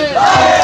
Lions! Lions!